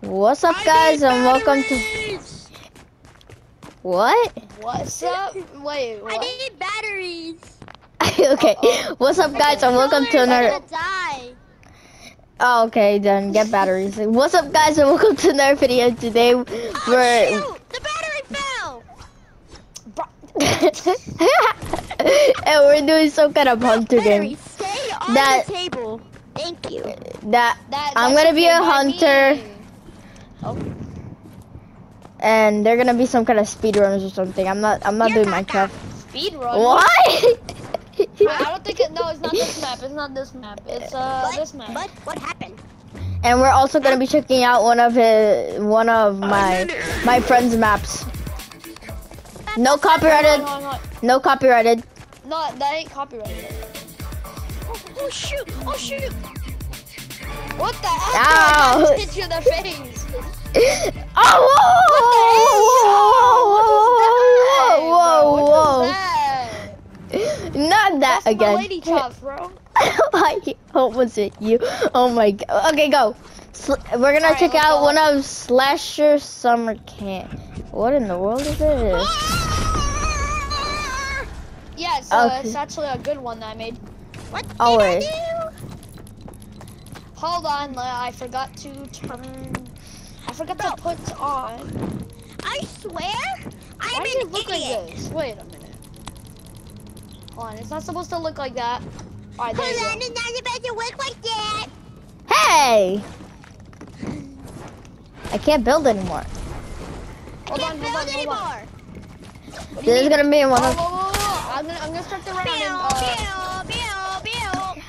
What's up, guys, and welcome to. What? What's up? Wait, I need batteries. okay. What's up, guys, and welcome to another. Oh, okay, then get batteries. What's up, guys, and welcome to another video. Today, Oh we're. shoot! The battery fell. and we're doing some kind of hunter game. stay on That- the table. Thank you. That That, I'm gonna be a hunter, me. Oh, and they're gonna be some kind of speedrunners or something. I'm not. I'm not You're doing caca. Minecraft. speed run. What? I don't think it. No, it's not this map. It's not this map. It's uh What? this map. What? What happened? and we're also gonna be checking out one of his, one of my my friend's maps. No copyrighted. on, hold on. No copyrighted. No, that ain't copyrighted. Oh, oh shoot! Oh shoot! What the hell? Ow. I just hit you in the face. Oh! Whoa! What Whoa! was that? Whoa! Not that That's my again. lady chops, bro. I almost hit you. Oh my god. Okay, go. Sl- we're gonna Alright, check out go. one of Slasher Summer Camp. What in the world is this? Yeah, uh, Okay. it's actually a good one that I made. What Always. Hold on, uh, I forgot to turn. I forgot to put on. I swear, I'm Why does an it look idiot. like this? Wait a minute. Hold on, it's not supposed to look like that. Alright, there Hold you on, it's not supposed to work like that. Hey! I can't build anymore. Hold on, Can't on, build on. anymore. This is gonna be one of. whoa, whoa. I'm gonna, I'm gonna start the round and, uh, pew.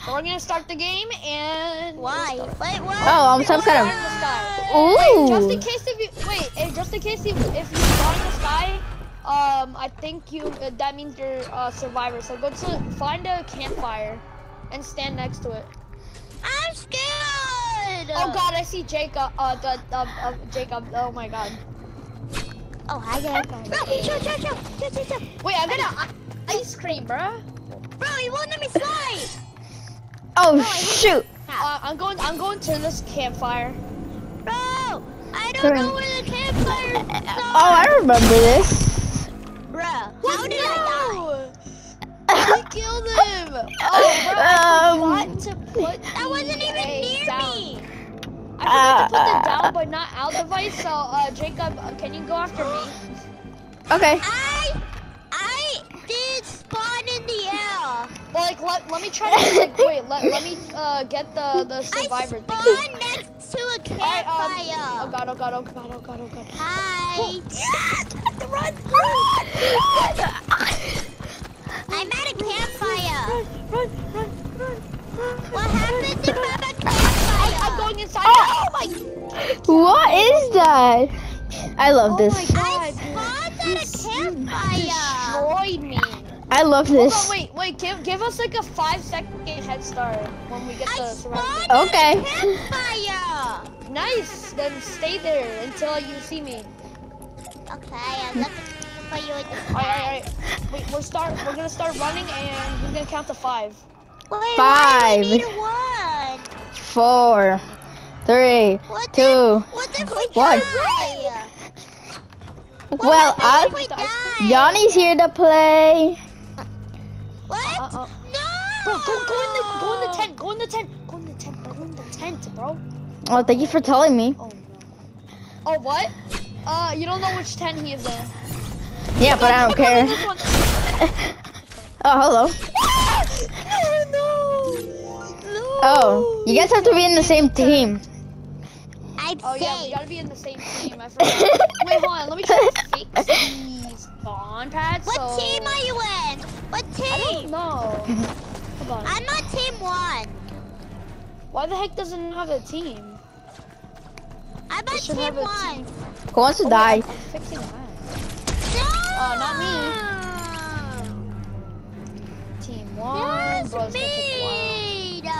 So we're gonna start the game and. Why? Wait, what? Oh, I'm some kind in the sky. of. Wait, just in case if you wait, eh, just in case you, if you spawn in the sky, um, I think you uh, that means you're a survivor. So go to find a campfire and stand next to it. I'm scared. Oh God, I see Jacob. Uh, the, uh, uh, Jacob. Oh my God. Oh, hi there. Bro, chill, chill, chill, chill, chill, chill. Wait, I got a ice cream, bruh. Bro, you won't let me slide. Oh shoot! Uh, I'm going. I'm going to this campfire. Bro, I don't Turn. know where the campfire is. Oh, I remember this. Bro, how did I I killed him. Oh, bro, I Um, forgot to put. die? That wasn't even near down. me. I forgot to put Uh, the down but not out device. So, uh, Jacob, uh, can you go after me? Okay. I, I like, let, let me try to like wait. Let, let me uh get the the I survivor thing. spawned next to a Alright, um, campfire. oh god, oh god, oh god, oh god, oh god. Hi. Run! run, run! I'm at a campfire. Run, run, run. Run! What happened to Baba I'm campfire? going inside. Oh! Oh, my. What is that? I love Oh this. my god. I spawned at a campfire. Destroyed me. I love Hold this. on, wait, wait. Give give us like a five second head start when we get I the survivor. spawned Okay. at campfire. Nice. Then stay there until you see me. Okay, I'm looking for you in the All right, all sky. right. Wait, we're start. We're gonna start running, and we're gonna count to five. Wait, why Five. do we need one? Four, three, What two. if, what if we one. die? What Well, happens I, if we die? Johnny's here to play. What? Uh-uh. No! Bro, go go in the go in the tent. Go in the tent. Go in the tent. Go in the tent, bro. Oh, thank you for telling me. Oh no. Oh what? Uh, you don't know which tent he is in. Yeah, but I don't care. Oh, hello. no, no. Oh, you guys have to be in the same team. I'm Oh yeah, we gotta be in the same team. I forgot. Wait, hold on. Let me try to fix these spawn pads. What so... team are you in? What I don't team? know. Hold on. I'm on team one. Why the heck doesn't it have a team? I'm on team one. team. Who wants to Oh, die? wait, I'm fixing that. No! Oh, not me. Team one. Yes, Bro's gonna pick me! No.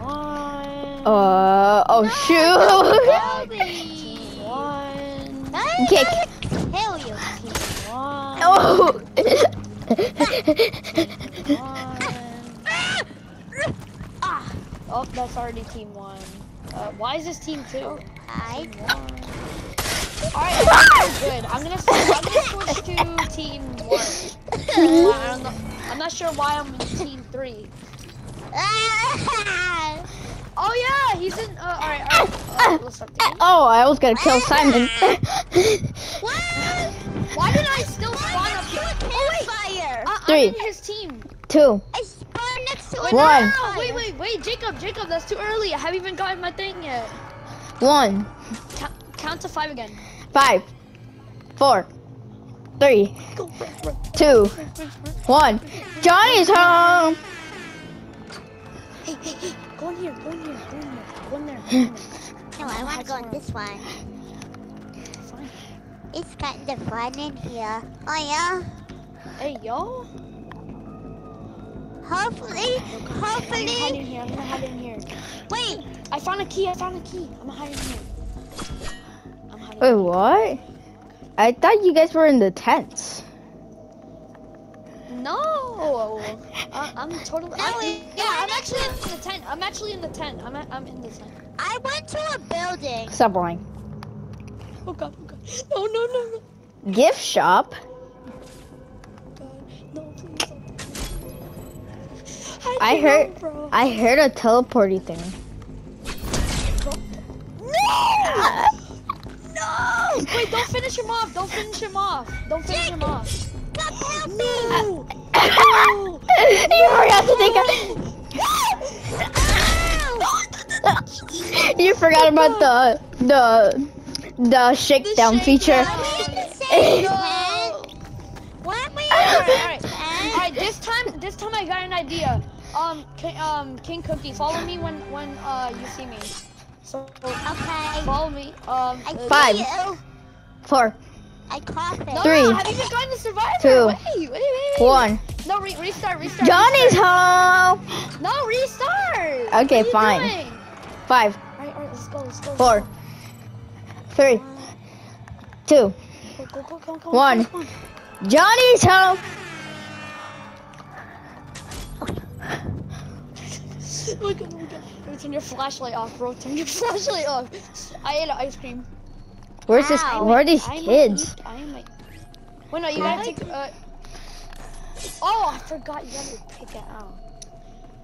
one. One. Uh, oh No, shoot. Team one. I'm Kick. gonna kill you. Team one. Oh. Ah! Oh, that's already team one. Uh, why is this team two? Hi. Alright, I'm good. I'm gonna, I'm gonna switch to team one. I don't know, I'm not sure why I'm in team three. Oh yeah, he's in. Uh, all right, all right. Uh, let's start the game. Oh, I was gonna kill Simon. What? Why did I still spawn up here? Oh wait, Fire. Uh, I, Three. I'm in his team. Two. I spawned next to Wait, it. One. no, no, Wait, wait, wait, Jacob, Jacob, that's too early. I haven't even gotten my thing yet. One. Count, count to five again. Five. Four. Three. Two. One. Johnny's home. Hey, hey, hey, go in here, go in here, go in here, go in there. Go in there. No, I want to go on this one. Fine. It's kind of fun in here. Oh yeah. Hey, y'all? Hopefully, hopefully. I'm gonna hide hopefully. in here. I'm gonna hide in here. Wait, I found a key. I found a key. I'm hiding here. I'm hiding. Wait, what? I thought you guys were in the tents. No, I, I'm totally. No, I, it- yeah, I'm actually in the tent. I'm actually in the tent. I'm I'm in the tent. I went to a building. Stop lying. Oh oh god. No, no, no, no. Gift shop. God, no, please. I heard. bro. I heard a teleporty thing. No! No! Wait, don't finish him off. Don't finish him off. Don't finish him off. Come help me. No! you forgot to take a. you forgot about the the the shakedown feature. Are we the same No! am we Alright, alright. Alright, this time this time I got an idea. Um King, um King Cookie, follow me when when uh you see me. So Okay. follow me. Um I uh, Five. you. Four, I cough it. No, Three. no, have you even gotten the survivor? Two. Wait, wait, wait, wait. one. No, re restart, restart. Johnny's restart. home. No, restart. Okay, What are you fine. doing? Five, Alright, alright, let's go, let's go. let's four, go. Three, two. Go, go, go, go, go, One. go, go. Johnny's home. My god, my god. Bro, turn your flashlight off, bro. Turn your flashlight off. I ate an ice cream. Where's this? Ow. Where are these I might kids? eat- I might. Wait, no, you gotta take. Uh... Oh, I forgot. You gotta pick it out.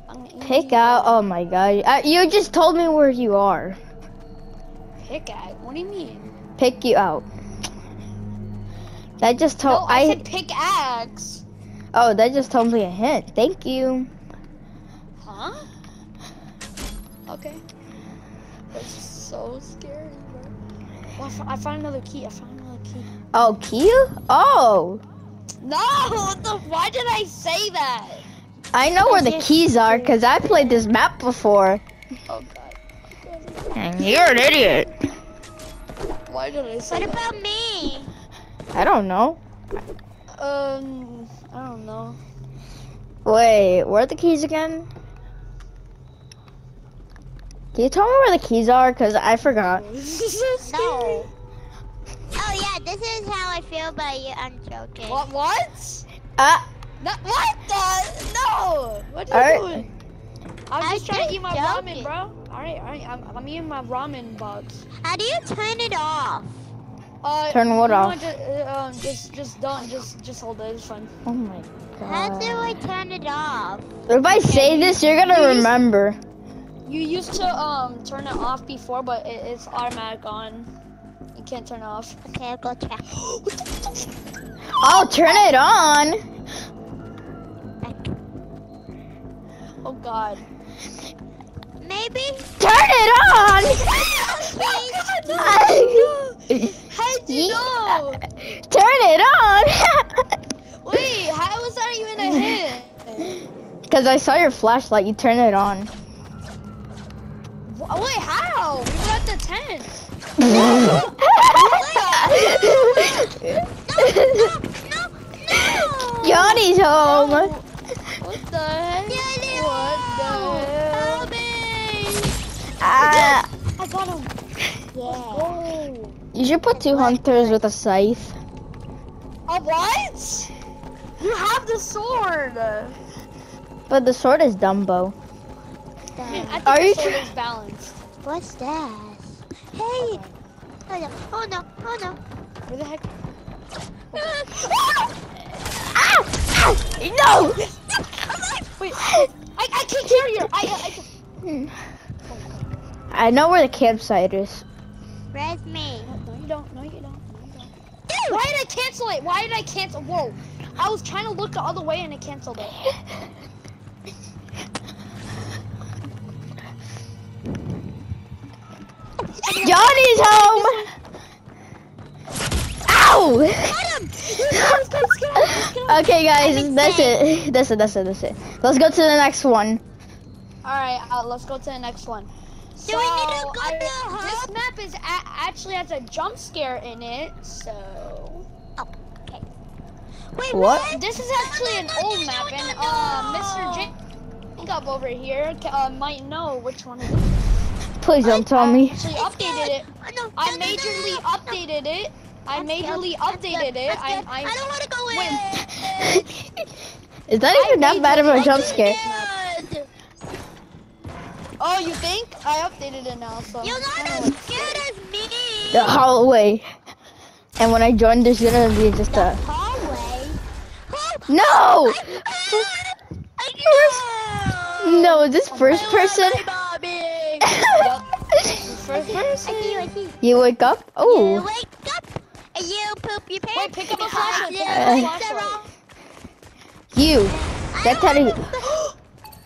I'm Pick out. Oh my god. Uh, you just told me where you are. Pick out. What do you mean? Pick you out. That just No, told I, I. said pickaxe. oh, that just told me a hint. Thank you. Huh? Okay. That's so scary, bro. Oh, I, I found another key. I found another key. Oh, Kia? Oh, No! What the? Why did I say that? I know where the keys are because I played this map before. Oh god. And you're an idiot. Why did I say What that? about me? I don't know. Um, I don't know. Wait, where are the keys again? Can you tell me where the keys are? Because I forgot. So. No. Oh yeah, this is how I feel about you. I'm joking. What? What? Ah, No, what the? No! What are you Alright. doing? I'm I'm just trying to eat my just ramen, joking. bro. Alright, alright. I'm, I'm eating my ramen box. How do you turn it off? Uh, Turn what off? Just, uh, um, just, just don't, just, just hold it. It's fine. oh my god. How do god. I turn it off? If I say this, you're gonna You use- remember. You used to um turn it off before, but it, it's automatic on. You can't turn it off. Okay, I'll go check. I'll turn it on. Oh God. Maybe. Turn it on. How'd you know? Turn it on. Wait, how was that even a hit? Because I saw your flashlight. You turn it on. Wait, how? We were at the tent. No, no, no. Johnny's home. What the heck? Ah, I got him. Yeah. Oh. you should put two hunters with a scythe. A what? You have the sword. But the sword is Dumbo. I think Are the you sword tr- is balanced. What's that? Hey! Oh no, oh no, oh no. Where the heck? Ah! No! Wait, I, I can't carry her. I, I, I know where the campsite is. Where's me? No, you don't. No, you don't. No, you don't. Why did I cancel it? Why did I cancel? Whoa. I was trying to look all the other way and it canceled it. Johnny's home! Ow! okay, guys, that's it. That's it. That's it. That's it. Let's go to the next one. Alright, uh, let's go to the next one. Do we need to go I- to the This map is a- actually has a jump scare in it, so... Okay. Wait, What? This is actually an old map, and uh, Mr. Jacob over here ca- uh, might know which one it is. Please don't tell me. Actually updated it. Oh, I majorly no, no. updated it. I majorly updated it. I, good. I, I don't want to go in. Is that even that bad of a jump scare? Good. Oh, you think? I updated it now, so. You're not as like- scared as me. The hallway. And when I join, there's gonna be just The a. hallway. Oh, No! I know. No, is this first person? My mommy. First I person. see you, I see you. You wake up? You Oh. wake up and you poop your pants. Wait, pick up a flashlight, you pick up a went flashlight. the wrong- You. That's how you. oh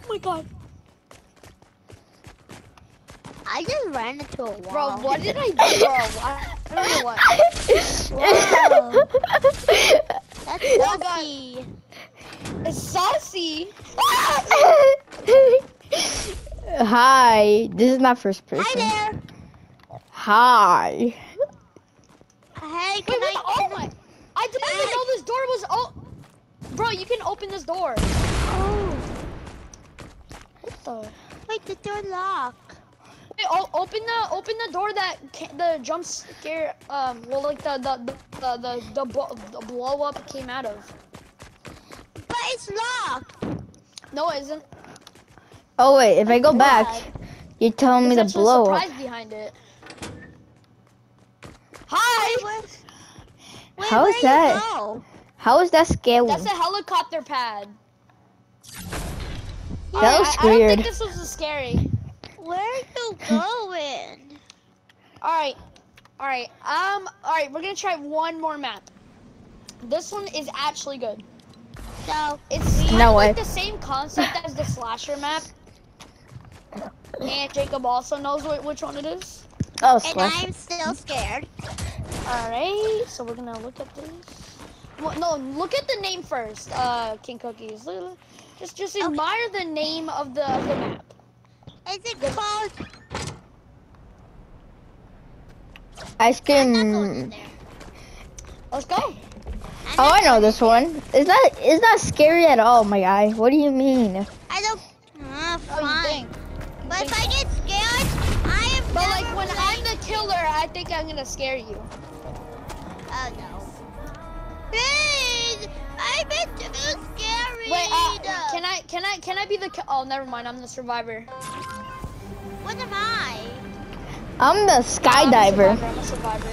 my god. I just ran into a wall. Bro, what did I do? Bro, I, I don't know what. That's Oh, God. It's saucy. Hi. This is not first person. Hi there. Hi. Hey, Wait, can what I? oh my. I didn't even know this door was, oh. Bro, you can open this door. Oh, What the? wait, the door locked. Wait, oh, open the open the door that ca- the jump scare um well like the the the the the, blo- the blow up came out of. But it's locked. No, it isn't. Oh wait, if I go back, you're telling me There's to actually a blow up. surprise behind it. Hi. Where, wait, How where is you that? How is that scary? That's a helicopter pad. That I- looks I, I don't think this was scary. Where are you going? All right, all right. Um, all right. We're gonna try one more map. This one is actually good. So, It's kind No way. like the same concept as the slasher map. And Jacob also knows wh- which one it is. oh, slasher. and. I'm still scared. All right, so we're gonna look at this. Well, no, look at the name first. Uh, King Cookies. Look- look- Just, just admire the name of the of the map. Is it called? Ice I'm not going cream. Let's go. Oh, I know this one. It's not. It's not scary at all, my guy. What do you mean? I don't. Oh, fine. think? But if I get scared, I am But never like when I'm the killer, I think I'm gonna scare you. Oh no. Please! I've been too scary. Wait, uh, can I can I can I be the? ki- Oh, never mind. I'm the survivor. What am I? I'm the I'm skydiver. I'm a survivor.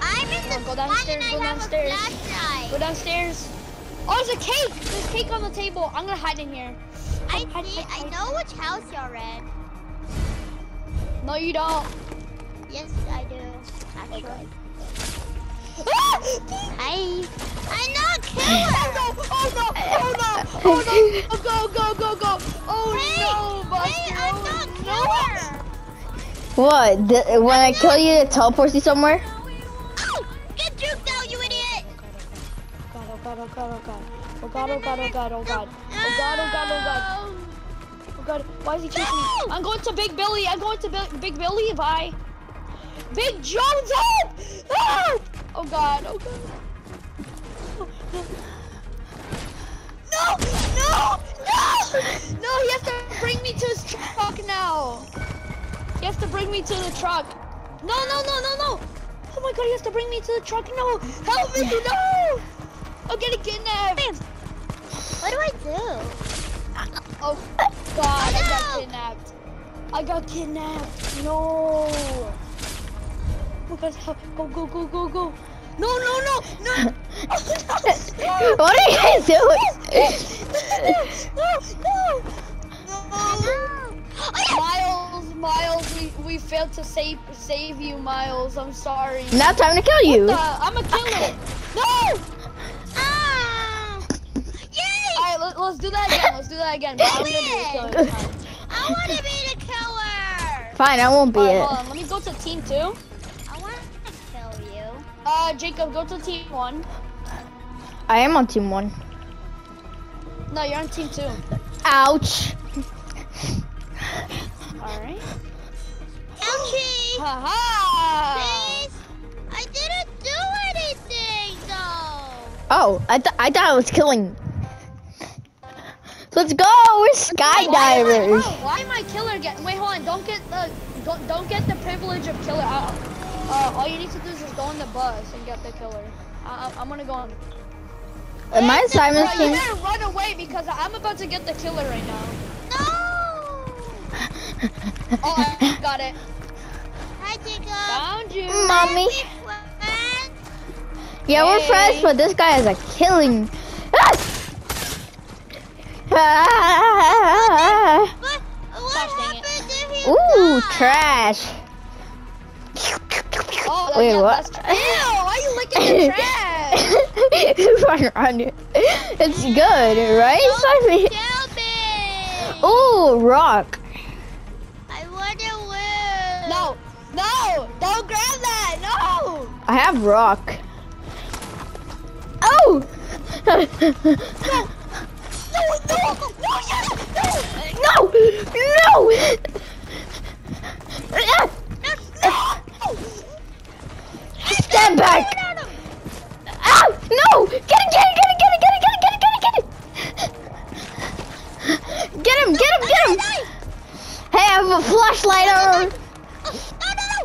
I'm in the go downstairs, go downstairs. flashlight. Go downstairs. Oh, there's a cake. There's cake on the table. I'm gonna hide in here. I Hide, see. hide, I know which house you're in. No, you don't. Yes, I do. Actually. Ah! Hi. I'm not Oh killer. no! Oh no! Oh no! Oh no! Oh, go! Go! Go! Go! Oh Hey, no, Buster! hey, I'm oh, not no! killer. What? The, when I kill you, it teleports you somewhere? Oh, get juked out, you idiot. God! Oh God! Oh God! Oh God! Oh God! Oh God! Oh God! Oh God! Oh God! Oh God! Oh God! Oh God! Why is he chasing me? No! I'm going to Big Billy. I'm going to Bi- Big Billy. Bye. Big Jones, help! Help! Oh God! Oh God! No! He has to bring me to his truck now. He has to bring me to the truck. No! No! No! No! No! Oh my God! He has to bring me to the truck. No! Help me! No! I'm getting kidnapped. What do I do? Oh God! I got kidnapped. I got kidnapped. No! best help. Go, go, go, go, go. No, no, no, no. what are you guys doing? no, no, no. Miles, Miles, we, we failed to save save you, Miles. I'm sorry. now time to kill you. I'm a killer. No! Ah! Yay! Alright, let, let's do that again. Let's do that again. I'm gonna be the killer this time. I want to be the killer. Fine, I won't be Alright, it. hold on. Let me go to team two. I want to kill you. Uh, Jacob, go to team one. I am on team one. No, you're on team two. Ouch. Alright. Ouchie! Haha! Please! I didn't do anything though. Oh, I, th- I thought I was killing. Let's go. We're Why, skydivers. bro, why am I killer get? Wait, hold on. Don't get the don't, don't get the privilege of killer. Uh, uh, all you need to do is just go on the bus and get the killer. I, I, I'm gonna go on. Am I in Simon's Bro, you better run away because I'm about to get the killer right now. No! Oh, I got it. Hi, Jacob. Found you. Mommy. Happy friends. Yeah, we're Hey. friends, but this guy is a killing. Ah! What, what Gosh, happened if you Ooh, died? trash. Oh, Wait, yeah, what? Ew, why are you licking the trash? Run, run. It's good, right, Simon? Kill me! Ooh, rock. I want to win. No, no, don't grab that. No. I have rock. Oh! No, no, no, yes, no. no! No! Stand back! Get it, get it, get it, get it, get it, get it, get it, get it, get it! Get him, get him, get him! Hey, I have a flashlight on. No, no, no!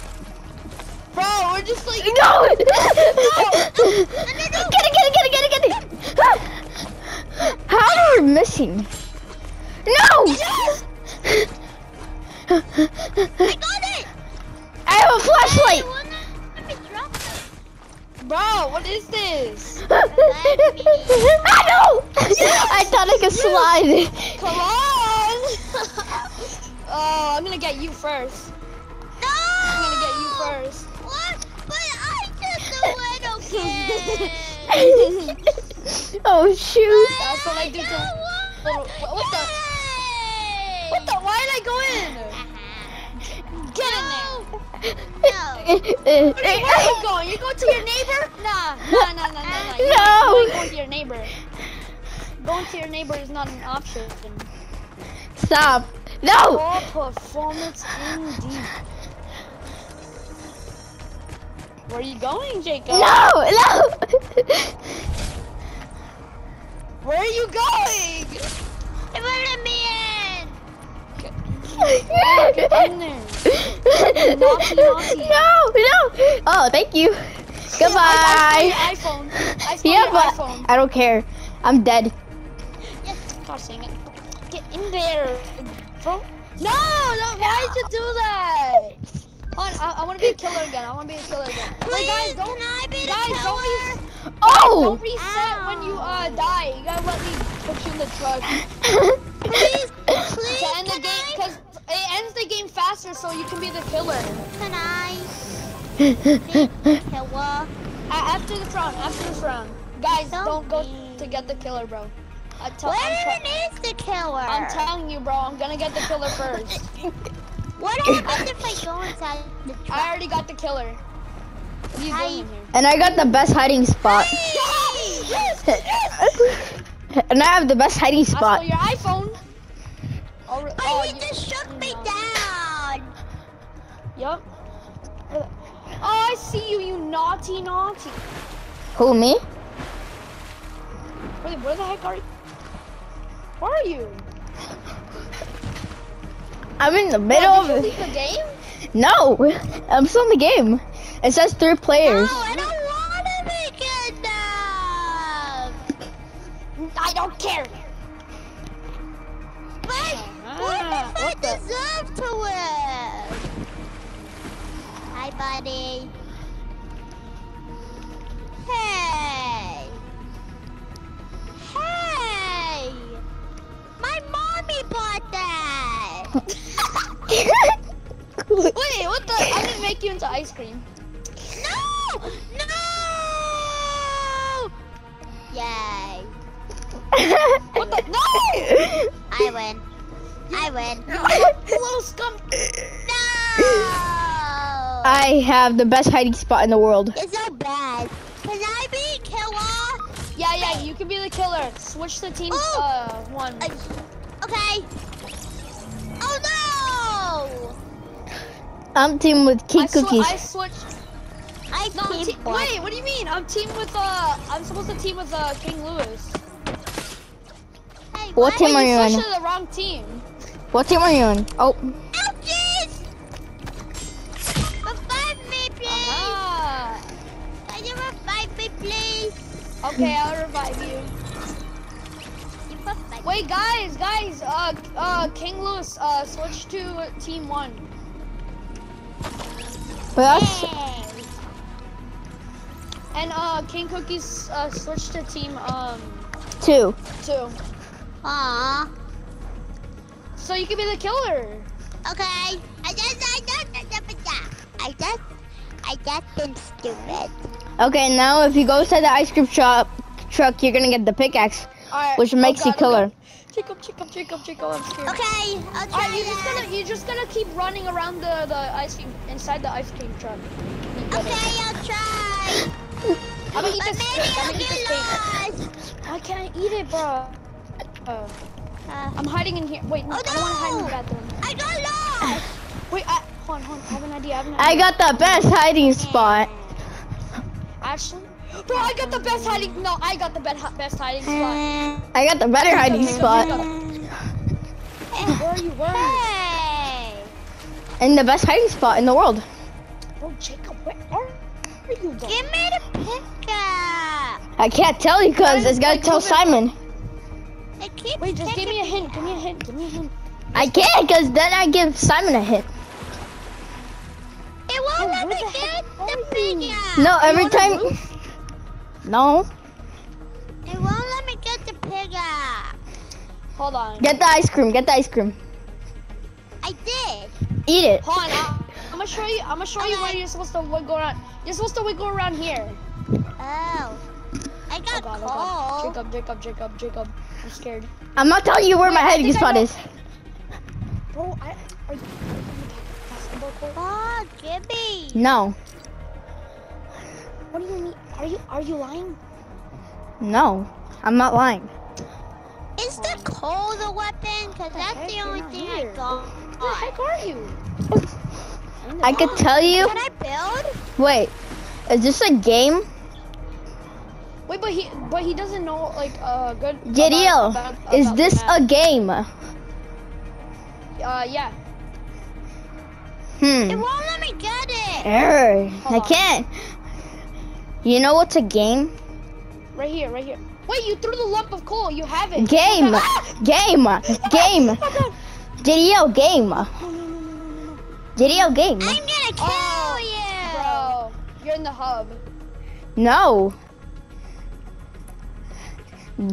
Bro, we're just like. No! Get it, get it, get it, get it, get it! How are we missing? First. No! I'm gonna get you first. What? But I just the little kid. oh shoot! That's what I do to little. What, what the? Yay! What the? Why did I go in? Get in there. No. Where, where are you going? You going to your neighbor? Nah, nah, nah, nah, nah, nah. You No. ain't going to your neighbor. Going to your neighbor is not an option. Stop! No! Poor performance indeed. Where are you going, Jacob? No! No! Where are you going? It me in. Get in there. Naughty, naughty. No! No! Oh, thank you. I Goodbye. your iPhone. I Yeah, but iPhone. I don't care. I'm dead. Gosh dang it. Get in there, bro. No, no, why'd you do that? Hold on, I, I want to be a killer again. I want to be a killer again. Please, guys, don't, can I be the guys, don't, killer? Oh! don't reset when you uh die. You gotta let me put you in the truck Please, please, to end the game, cause it ends the game faster, so you can be the killer. Can I? be Killer. A- after this round, after this round, guys, Don't don't go be- to get the killer, bro. I tell, I'm, is the killer? I'm telling you, bro. I'm gonna get the killer first. What happens if I go inside the I already got the killer. What are you Hi. doing in here? and I got the best hiding spot. and I have the best hiding spot. I stole your iPhone. Oh, re- Oh, you just shook me down. Yup. Oh, I see you, you naughty, naughty. Who, me? Wait, where the heck are you? Where are you? I'm in the middle did of the game? No! I'm still in the game. It says three players. No, I don't want to be kidnapped. I don't care. But Ah, what if I what the- deserve to win? Hi, buddy. Make you into ice cream. No! No! Yay. What the? No! I win. I win. Little scum. No! I have the best hiding spot in the world. It's so bad. Can I be killer? Yeah, yeah, you can be the killer. Switch the team uh one. Uh, okay. I'm team with I, cake cookies. I switched. I No, I'm keep te- wait. What do you mean? I'm team with uh. I'm supposed to team with uh King Lewis. Hey, What what? team Wait, are you you in? switched to the wrong team. What team are you in? Oh, Ouchies! Revive me, please! Ah. Can you revive me, please? Okay, I'll revive you. You revive Wait, guys, guys. Uh, uh, King Lewis. Uh, switch to team one. But that's And uh, King Cookies. Uh, switch to team um two. two. Aw. So you can be the killer. Okay. I just, I just, I just, I just, I just been stupid. Okay, now if you go inside the ice cream shop truck, you're gonna get the pickaxe, All right. which makes oh you God, oh killer. God. Jacob, Jacob, Jacob, Jacob. I'm scared. Okay, I'll try right, you're just gonna you're just gonna keep running around the the ice cream inside the ice cream truck. You it. Okay, I'll try. I'm gonna eat But this. maybe I'm gonna eat this get steak. I can't eat it, bro. Uh, Uh, I'm hiding in here. Wait, no, Oh, I don't want to hide in the bathroom. I got lost. Wait, I, hold on, hold on. I have an idea. I have an idea. I got the best hiding spot. Actually, bro, I got the best hiding. No, I got the best best hiding hmm. spot. I got the better hiding spot. Where are you? Where are you? Hey. And the best hiding spot in the world. Bro, Jacob, where are you? Bro? Give me the pickup. I can't tell you because it's gotta tell. Simon. It keeps Wait, just give me a hint. Give me a hint. Give me a hint. I can't because then I give Simon a hint. It won't let me the get the pickup. No, every time. Roof? No, It won't let me get the pickup. Hold on. get the ice cream. Get the ice cream. I did. Eat it. Hold on. I- I'm gonna show you. I'm gonna show you where you're supposed to wiggle around. You're supposed to wiggle around here. Oh. I Oh got god, oh cold. god. Jacob, Jacob, Jacob, Jacob. I'm scared. I'm not telling you where my Wait, I hiding spot know- is. Bro, I are you basketball court? Oh, Gibby. No, What do you mean? Are you are you lying? no, I'm not lying. Is the cold the weapon? Because the that's the only thing here. I got. Where the heck are you? I could back. tell you. Can I build? Wait, is this a game? Wait, but he but he doesn't know like uh good. Jadiel, about- about- is about this the a map. game? Uh yeah. Hmm. It won't let me get it. Err, I Hold on. can't. You know what's a game? Right here, right here. Wait, you threw the lump of coal. You have it. Game, Ah! game, game. Oh, God. Jadiel, game. Jadiel, game. I'm gonna kill Oh, you. Bro, you're in the hub. No.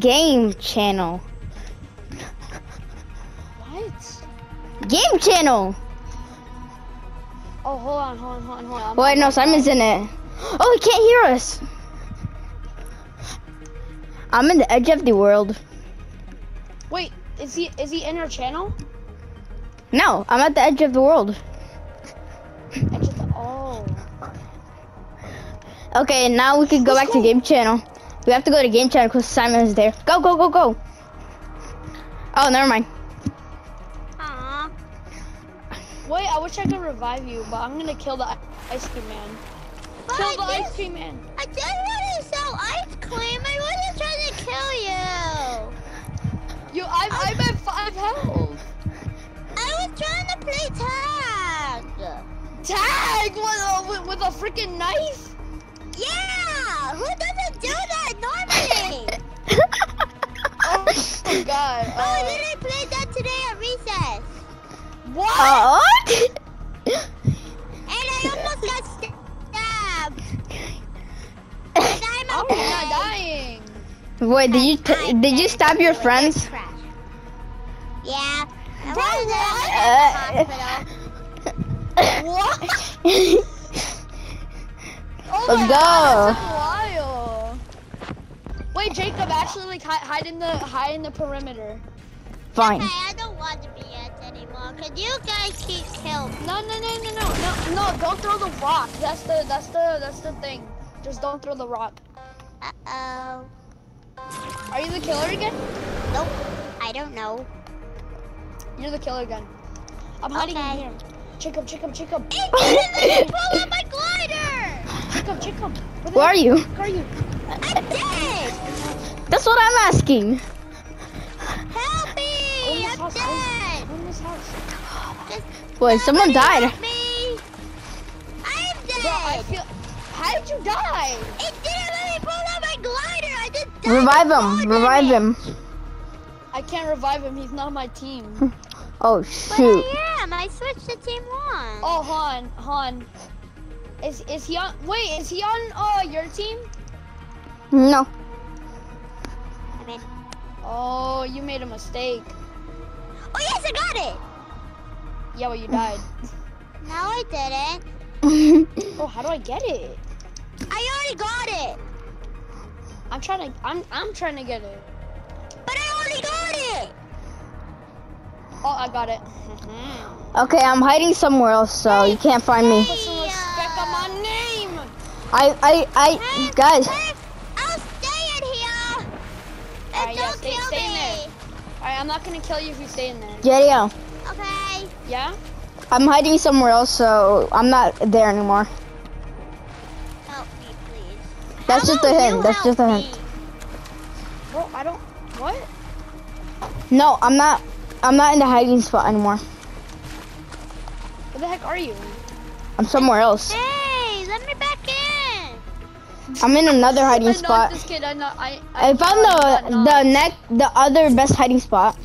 Game channel. What? Game channel. Oh, hold on, hold on, hold on, hold on. Wait, no, Simon's in it. Oh, he can't hear us. I'm in the edge of the world. Wait, is he is he in our channel? No, I'm at the edge of the world. I just, oh. Okay, now we can go Let's back go. to game channel. We have to go to game channel because Simon is there. Go, go, go, go. Oh, never mind. Aw. Wait, I wish I could revive you, but I'm gonna kill the ice cream man. But Kill I the ice just, cream man. I just wanted to sell ice cream. I wasn't trying to kill you. You, I'm, I'm at five health. I was trying to play tag. Tag with a, with, with a freaking knife? Yeah. Who doesn't do that normally? Oh my god. oh, I Uh, literally played that today at recess. what? Uh, what? Wait, did you did you stab your friends? Yeah. I was in what? hospital. What? Let's go. a while. Wait, Jacob, actually, like hide in the hide in the perimeter. Fine. Okay, I don't want to be it anymore. Cause you guys keep killing. No, no, no, no, no, no, no! Don't throw the rock. That's the that's the that's the thing. Just don't throw the rock. Uh oh. Are you the killer again? Nope. I don't know. You're the killer again. I'm hiding in here. Jacob, Jacob, Jacob, It didn't let pull up my glider. Jacob, Jacob. Where, the Where are you? Where are you? I'm dead. That's what I'm asking. Help me! this I'm house. dead. I'm in this house. Just Wait, someone died. help me. I'm Bro, I dead. feel. How did you die? It didn't Revive him. Revive him. I can't revive him. He's not on my team. Oh shoot! But. I am. I switched to team one. Oh, Han, Han. Is is he on? Wait, is he on uh your team? No. I mean, Oh, you made a mistake. oh yes, I got it. Yeah, well, you died. No, I didn't. Oh, how do I get it? I already got it. I'm trying to. I'm I'm trying to get it. But I already got it. Oh, I got it. okay, I'm hiding somewhere else, so you can't find me. Put some respect on my name. I, I, I, guys. I'll stay in here. And yeah, don't stay- kill stay me. All right, I'm not gonna kill you if you stay in there. Yeah, yeah. Okay. Yeah. I'm hiding somewhere else, so I'm not there anymore. Help me, please. That's just a hint, that's just a hint. Bro, I don't. What? No, I'm not. I'm not in the hiding spot anymore. Where the heck are you? I'm somewhere else. Hey, let me back in. I'm in another hiding I spot. this kid. I know. I. I found got the the knocked. neck, the other best hiding spot.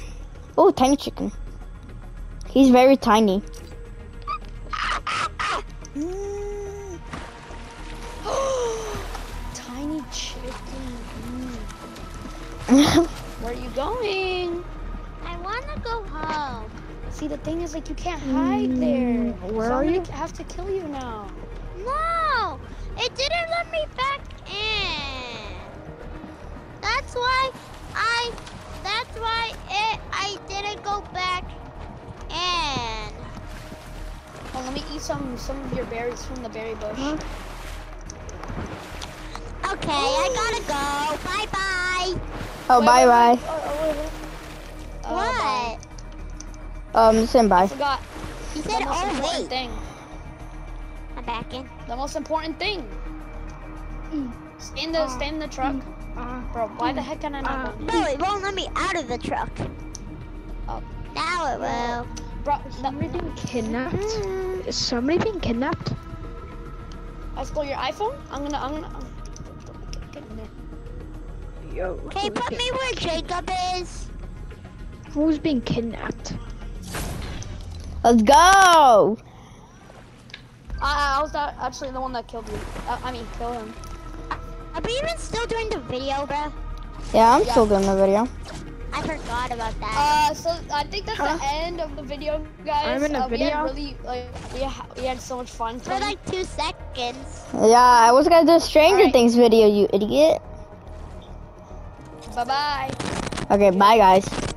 Oh, tiny chicken. He's very tiny. Mm. Where are you going? I want to go home. See, the thing is, like, you can't hide there. Mm, where so are I'm you? gonna have to kill you now. No, it didn't let me back in. That's why I. That's why it. I didn't go back in. Oh, let me eat some some of your berries from the berry bush. Okay, I gotta go. Bye bye. Oh, Wait, bye wait, bye. wait. Oh, oh, wait, wait. Uh, bye. what? Um, saying I bye. forgot He the said, most "Oh important wait, thing. I'm back in." The most important thing. Stay in the stay in the truck, bro. Why the heck can I not go? No, it won't let me out of the truck. Oh. Now it will. Bro, Is somebody being kidnapped? Is somebody being kidnapped? I stole your iPhone. I'm gonna I'm gonna. Get, get in there. Yo. Okay, who's put me where Jacob is. Who's being kidnapped? Let's go. I, I was that actually the one that killed you. I, I mean, kill him. Are we even still doing the video, bro? Yeah, I'm Yeah. still doing the video. I forgot about that. Uh, so I think that's Huh? the end of the video, guys. I'm in a uh, We had video? really like we, ha- we had so much fun. For like two seconds. Yeah, I was gonna do a Stranger Alright. Things video, you idiot. Bye bye. Okay, bye guys.